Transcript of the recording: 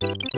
You.